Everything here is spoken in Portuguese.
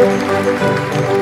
Música